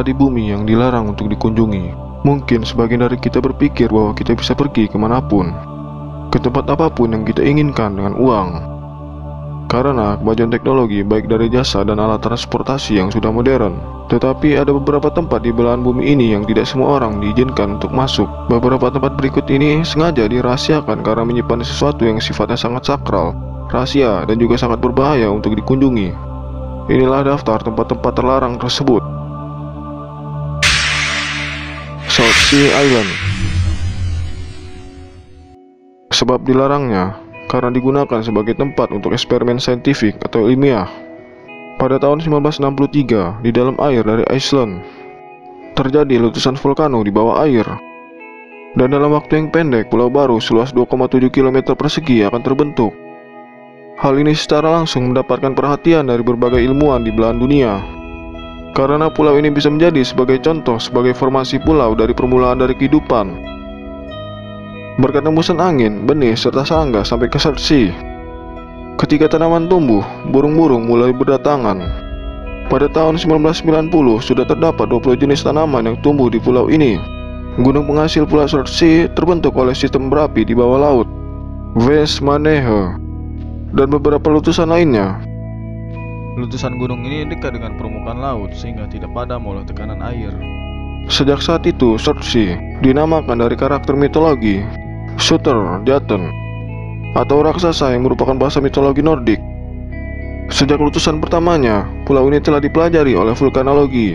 Tempat di bumi yang dilarang untuk dikunjungi. Mungkin sebagian dari kita berpikir bahwa kita bisa pergi ke mana pun, ke tempat apa pun yang kita inginkan dengan uang. Karena kemajuan teknologi baik dari jasa dan alat transportasi yang sudah modern. Tetapi ada beberapa tempat di belahan bumi ini yang tidak semua orang diizinkan untuk masuk. Beberapa tempat berikut ini sengaja dirahasiakan karena menyimpan sesuatu yang sifatnya sangat sakral, rahasia, dan juga sangat berbahaya untuk dikunjungi. Inilah daftar tempat-tempat terlarang tersebut. South Sea Island Sebab dilarangnya karena digunakan sebagai tempat untuk eksperimen saintifik atau ilmiah. Pada tahun 1963, di dalam air dari Iceland, terjadi letusan volcano di bawah air. Dan dalam waktu yang pendek, pulau baru seluas 2,7 km persegi akan terbentuk. Hal ini secara langsung mendapatkan perhatian dari berbagai ilmuwan di belahan dunia. Karena pulau ini bisa menjadi sebagai contoh sebagai formasi pulau dari permulaan dari kehidupan. Berkat embusan angin, benih, serta serangga sampai ke Sea. Ketika tanaman tumbuh, burung-burung mulai berdatangan. Pada tahun 1990 sudah terdapat 20 jenis tanaman yang tumbuh di pulau ini. Gunung penghasil Pulau Sea terbentuk oleh sistem berapi di bawah laut, West Manehe, dan beberapa letusan lainnya. Letusan gunung ini dekat dengan permukaan laut sehingga tidak padam oleh tekanan air. Sejak saat itu, Sea dinamakan dari karakter mitologi Sutter Jaten atau raksasa yang merupakan bahasa mitologi Nordik. Sejak letusan pertamanya, pulau ini telah dipelajari oleh vulkanologi.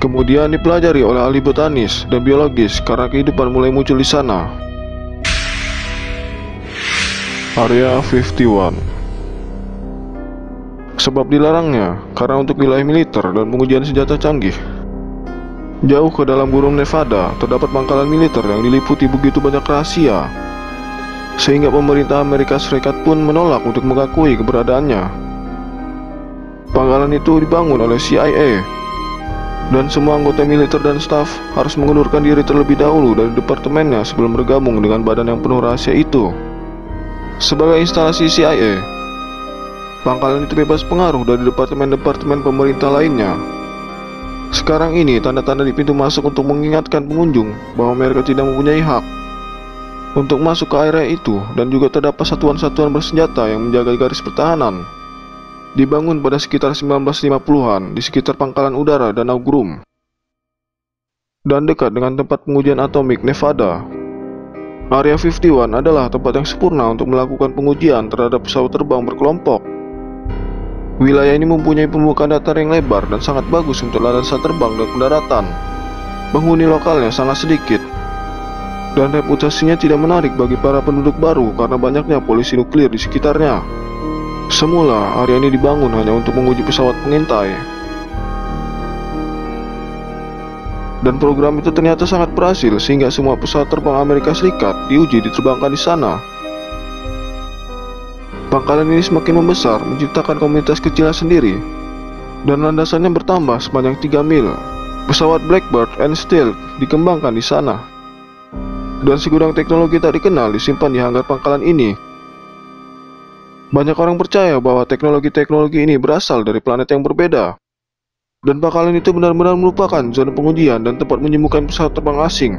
Kemudian dipelajari oleh ahli botanis dan biologis karena kehidupan mulai muncul di sana. Area 51 Sebab dilarangnya karena untuk wilayah militer dan pengujian senjata canggih. Jauh ke dalam gunung Nevada terdapat pangkalan militer yang diliputi begitu banyak rahasia sehingga pemerintah Amerika Serikat pun menolak untuk mengakui keberadaannya. Pangkalan itu dibangun oleh CIA, dan semua anggota militer dan staf harus mengundurkan diri terlebih dahulu dari departemennya sebelum bergabung dengan badan yang penuh rahasia itu. Sebagai instalasi CIA, pangkalan itu bebas pengaruh dari departemen-departemen pemerintah lainnya. Sekarang ini tanda-tanda di pintu masuk untuk mengingatkan pengunjung bahwa mereka tidak mempunyai hak untuk masuk ke area itu dan juga terdapat satuan-satuan bersenjata yang menjaga garis pertahanan. Dibangun pada sekitar 1950-an di sekitar pangkalan udara Danau Grum dan dekat dengan tempat pengujian atomik Nevada. Area 51 adalah tempat yang sempurna untuk melakukan pengujian terhadap pesawat terbang berkelompok. Wilayah ini mempunyai pembukaan datar yang lebar dan sangat bagus untuk landasan terbang dan pendaratan. Penghuni lokalnya sangat sedikit dan reputasinya tidak menarik bagi para penduduk baru karena banyaknya polisi nuklir di sekitarnya. Semula, area ini dibangun hanya untuk menguji pesawat pengintai. Dan program itu ternyata sangat berhasil sehingga semua pesawat terbang Amerika Serikat diuji diterbangkan di sana. Pangkalan ini semakin membesar, menciptakan komunitas kecil sendiri, dan landasannya bertambah sepanjang 3 mil. Pesawat Blackbird and Steel dikembangkan di sana dan segudang teknologi tak dikenal disimpan di hanggar pangkalan ini. Banyak orang percaya bahwa teknologi-teknologi ini berasal dari planet yang berbeda. Dan pangkalan itu benar-benar merupakan zona pengujian dan tempat menyembuhkan pesawat terbang asing.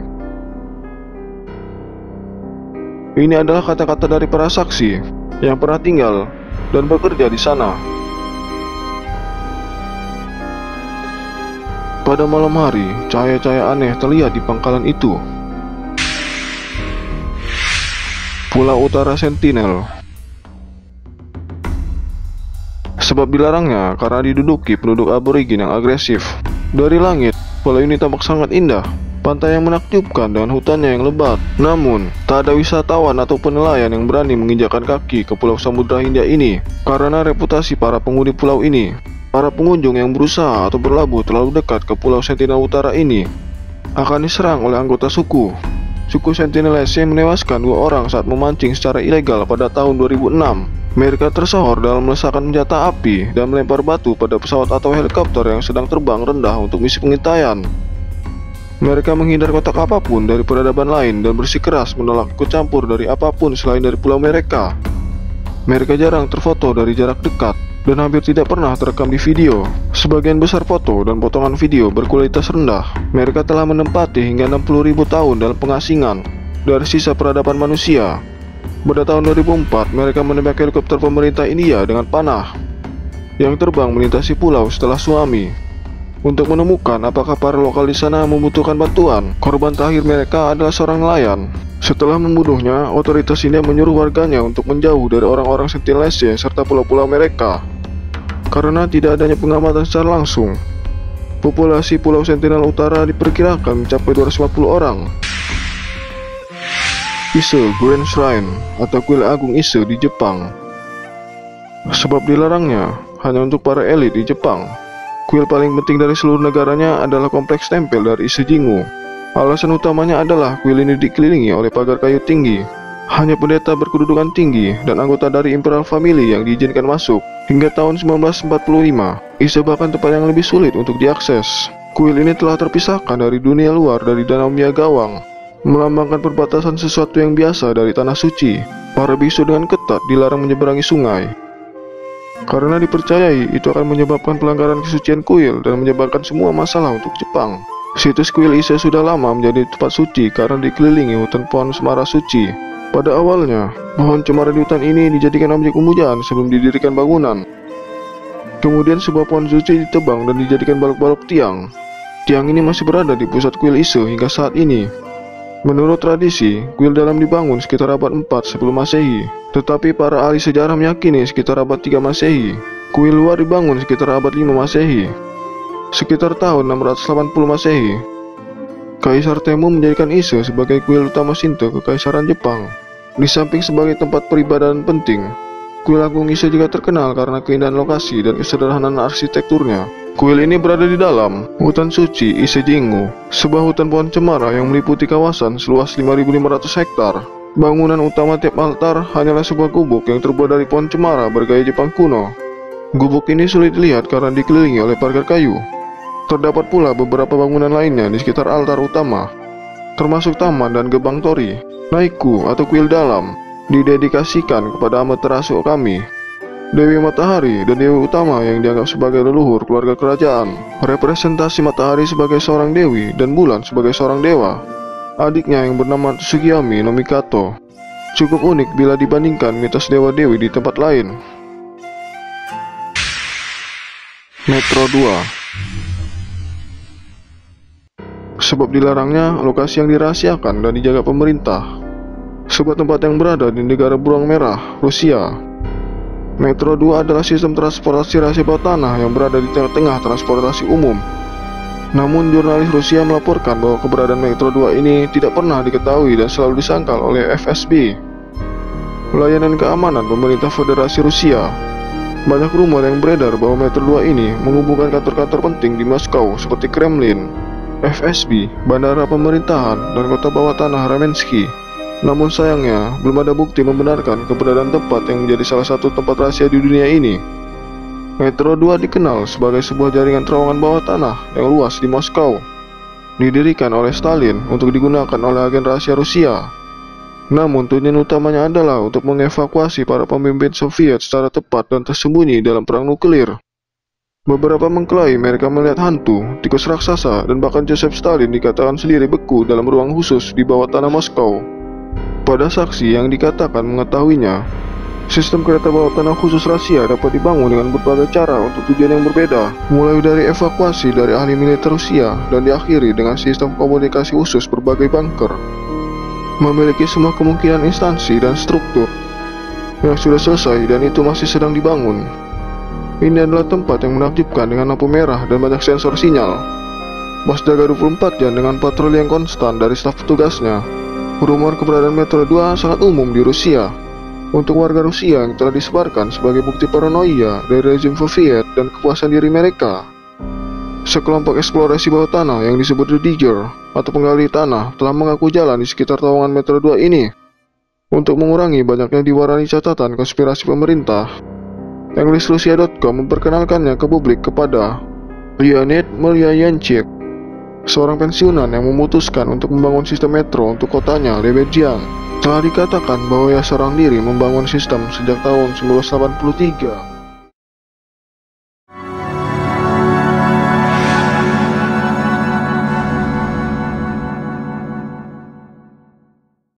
Ini adalah kata-kata dari para saksi yang pernah tinggal dan bekerja di sana. Pada malam hari, cahaya-cahaya aneh terlihat di pangkalan itu. Pulau Utara Sentinel Sebab dilarangnya karena diduduki penduduk aborigin yang agresif Dari langit, pulau ini tampak sangat indah Pantai yang menakjubkan dengan hutannya yang lebat Namun, tak ada wisatawan atau nelayan yang berani menginjakan kaki ke pulau Samudra Hindia ini Karena reputasi para penghuni pulau ini Para pengunjung yang berusaha atau berlabuh terlalu dekat ke pulau Sentinel Utara ini Akan diserang oleh anggota suku Suku Sentinelese menewaskan dua orang saat memancing secara ilegal pada tahun 2006. Mereka tersohor dalam melesakan senjata api dan melempar batu pada pesawat atau helikopter yang sedang terbang rendah untuk misi pengintaian. Mereka menghindar kotak apa pun dari peradaban lain dan bersikeras menolak ikut dari apa pun selain dari pulau mereka. Mereka jarang terfoto dari jarak dekat dan hampir tidak pernah terekam di video. Sebagian besar foto dan potongan video berkualitas rendah. Mereka telah menempati hingga 60.000 tahun dalam pengasingan dari sisa peradaban manusia. Pada tahun 2004, mereka menembak helikopter pemerintah India dengan panah yang terbang melintasi pulau setelah tsunami untuk menemukan apakah para lokal di sana membutuhkan bantuan. Korban terakhir mereka adalah seorang nelayan. Setelah membunuhnya, otoritas India menyuruh warganya untuk menjauh dari orang-orang sentinelese serta pulau-pulau mereka karena tidak adanya pengamatan secara langsung. Populasi Pulau Sentinel Utara diperkirakan mencapai 250 orang. Ise Grand Shrine atau kuil agung Ise di Jepang. Sebab dilarangnya hanya untuk para elit di Jepang. Kuil paling penting dari seluruh negaranya adalah kompleks tempel dari Ise Jingu. Alasan utamanya adalah kuil ini dikelilingi oleh pagar kayu tinggi. Hanya pendeta berkedudukan tinggi dan anggota dari Imperial Family yang diizinkan masuk. Hingga tahun 1945, Isa bahkan tempat yang lebih sulit untuk diakses. Kuil ini telah terpisahkan dari dunia luar dari Danau Miagawang, melambangkan perbatasan sesuatu yang biasa dari tanah suci. Para bisu dengan ketat dilarang menyeberangi sungai. Karena dipercayai itu akan menyebabkan pelanggaran kesucian kuil dan menyebabkan semua masalah untuk Jepang. Situs kuil Isa sudah lama menjadi tempat suci karena dikelilingi hutan pohon semara suci. Pada awalnya, pohon cemara di hutan ini dijadikan objek pemujaan sebelum didirikan bangunan. Kemudian sebuah pohon suci ditebang dan dijadikan balok-balok tiang. Tiang ini masih berada di pusat kuil Ise hingga saat ini. Menurut tradisi, kuil dalam dibangun sekitar abad 4 sebelum masehi. Tetapi para ahli sejarah meyakini sekitar abad 3 masehi. Kuil luar dibangun sekitar abad 5 masehi. Sekitar tahun 680 masehi, Kaisar Temu menjadikan Ise sebagai kuil utama Shinto Kekaisaran Jepang. Di samping sebagai tempat peribadahan penting, kuil agung Ise juga terkenal karena keindahan lokasi dan kesederhanaan arsitekturnya. Kuil ini berada di dalam hutan suci Ise Jingu, sebuah hutan pohon cemara yang meliputi kawasan seluas 5.500 hektar. Bangunan utama tiap altar hanyalah sebuah gubuk yang terbuat dari pohon cemara bergaya Jepang kuno. Gubuk ini sulit dilihat karena dikelilingi oleh pagar kayu. Terdapat pula beberapa bangunan lainnya di sekitar altar utama, termasuk taman dan gebang tori. Naiku atau kuil dalam didedikasikan kepada Amaterasu kami, Dewi Matahari dan Dewi Utama yang dianggap sebagai leluhur keluarga kerajaan. Representasi Matahari sebagai seorang dewi dan bulan sebagai seorang dewa. Adiknya yang bernama Tsukiyami no Mikato cukup unik bila dibandingkan mitos dewa-dewi di tempat lain. Metro 2 Sebab dilarangnya lokasi yang dirahasiakan dan dijaga pemerintah sebuah tempat yang berada di negara beruang merah, Rusia. Metro 2 adalah sistem transportasi rahasia bawah tanah yang berada di tengah-tengah transportasi umum. Namun jurnalis Rusia melaporkan bahwa keberadaan Metro 2 ini tidak pernah diketahui dan selalu disangkal oleh FSB. Layanan keamanan pemerintah Federasi Rusia banyak rumor yang beredar bahwa Metro 2 ini menghubungkan kantor-kantor penting di Moskow seperti Kremlin, FSB, Bandara Pemerintahan, dan kota bawah tanah Ramensky. Namun sayangnya, belum ada bukti membenarkan keberadaan tempat yang menjadi salah satu tempat rahasia di dunia ini. Metro 2 dikenal sebagai sebuah jaringan terowongan bawah tanah yang luas di Moskow. Didirikan oleh Stalin untuk digunakan oleh agen rahasia Rusia. Namun tujuan utamanya adalah untuk mengevakuasi para pemimpin Soviet secara tepat dan tersembunyi dalam perang nuklir. Beberapa mengklaim mereka melihat hantu, tikus raksasa, dan bahkan Joseph Stalin dikatakan sendiri beku dalam ruang khusus di bawah tanah Moskow. Pada saksi yang dikatakan mengetahuinya, sistem kereta bawah tanah khusus rahasia dapat dibangun dengan berbagai cara untuk tujuan yang berbeda, mulai dari evakuasi dari ahli militer Rusia dan diakhiri dengan sistem komunikasi khusus berbagai bunker. Memiliki semua kemungkinan instansi dan struktur yang sudah selesai dan itu masih sedang dibangun. Ini adalah tempat yang menakjubkan dengan lampu merah dan banyak sensor sinyal. Bos jaga 24 jam dengan patroli yang konstan dari staf petugasnya Rumor keberadaan Metro 2 sangat umum di Rusia. Untuk warga Rusia yang telah disebarkan sebagai bukti paranoia dari rezim Soviet dan kepuasan diri mereka. Sekelompok eksplorasi bawah tanah yang disebut The Digger atau penggali tanah telah mengaku jalan di sekitar terowongan Metro 2 ini untuk mengurangi banyaknya diwarani catatan konspirasi pemerintah. EnglishRusia.com memperkenalkannya ke publik kepada Leonid Melyayanchik seorang pensiunan yang memutuskan untuk membangun sistem metro untuk kotanya, Lebejian. Telah dikatakan bahwa ia seorang diri membangun sistem sejak tahun 1983